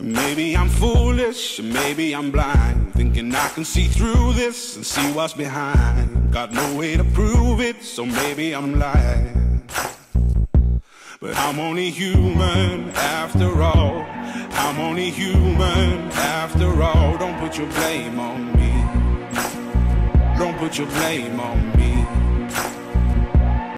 Maybe I'm foolish, maybe I'm blind Thinking I can see through this and see what's behind. Got no way to prove it, so maybe I'm lying. But I'm only human after all. I'm only human after all. Don't put your blame on me. Don't put your blame on me.